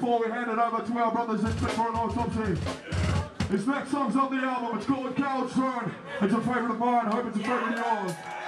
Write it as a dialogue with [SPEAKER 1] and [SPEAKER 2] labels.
[SPEAKER 1] before we hand it over to our brothers in Pepper and Autopsy. This next song's on the album. It's called Coward's Throne. It's a favourite of mine. I hope it's a favourite of yours.